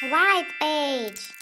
White page.